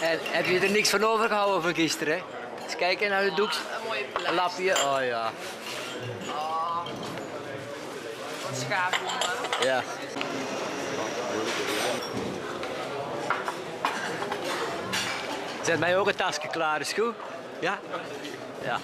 En heb je er niks van overgehouden van gisteren? Eens kijken naar de doeks. Een mooie plek. Een lapje. Oh ja. Wat schaafwonden. Ja. Zet mij ook een tasje klaar, is goed? Ja? Ja.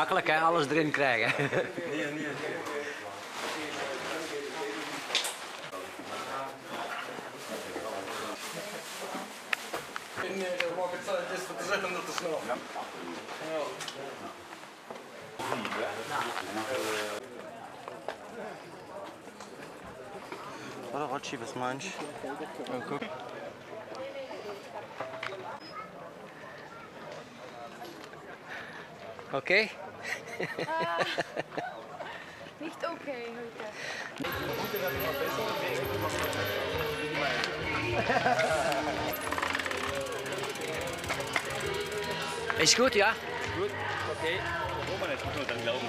Gemakkelijk, hè? Alles erin krijgen. Het is te zeggen dat te snel. Oder Rotschi, was meinst du? Ja, guck. Oké? Nicht okay heute. Is goed, ja? Gut, okay. Warum man nicht? Muss man dann glauben.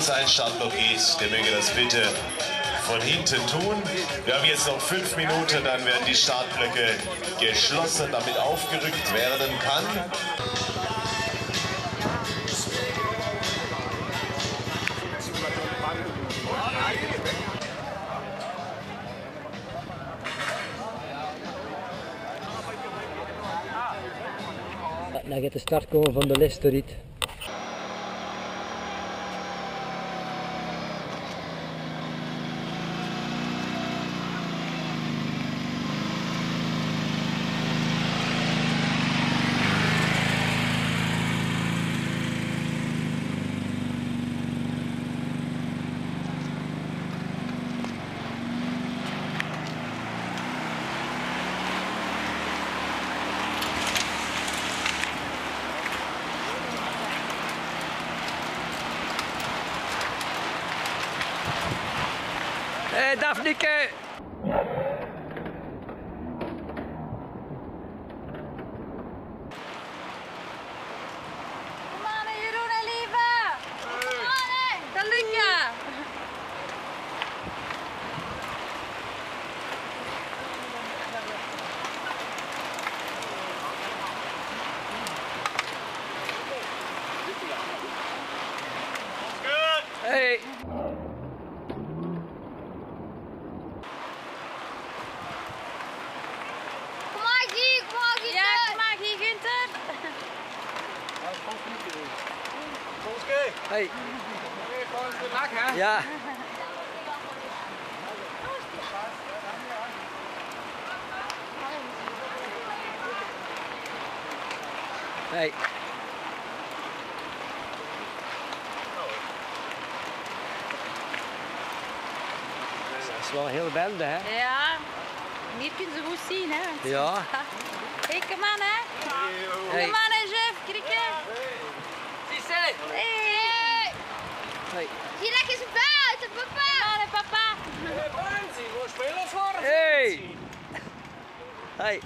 Sein Startblock ist, der möge das bitte von hinten tun. Wir haben jetzt noch fünf Minuten, dann werden die Startblöcke geschlossen, damit aufgerückt werden kann. Dan gaat de start komen van de Lesteriet. Darf nicht gehen. Hey! Ja. Hey. Dat is wel een hele bende, hè? Ja, Hier kunnen ze goed zien, hè? Ja. Hé, kom aan, hè? Hey. Kom aan, hè, chef. Krikken. Hey. Hey. Hier leggen ze buiten, papa. Hè, papa. Hey, wo spelen voor? Hey. Hey.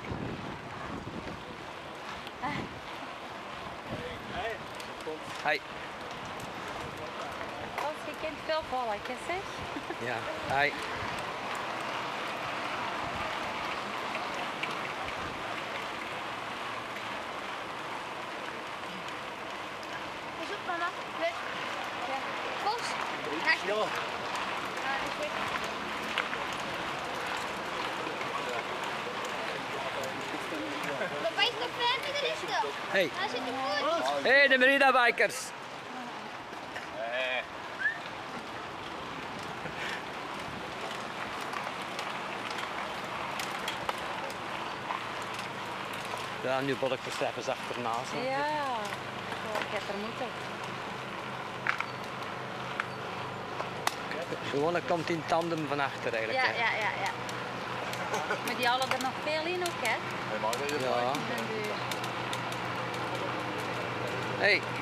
Hey. Als je kent veel balletjes, zeg. Ja. Hey. Pas op, mama. Let. Ja. Bos. Naast je. Ja. Ja, dat is goed. Papa is nog verder, dat is toch? Hey. Daar zit de. Hey, de Merida Bikers. Nu bod ik er even achterna. Zo. Ja. Oh, ik heb er moeten. Gewoon, dat komt in tandem van achter eigenlijk. Ja, hè. ja, ja, ja. Maar die halen er nog veel in ook, hè? Ja. Duur. Hey. Hey. Hey.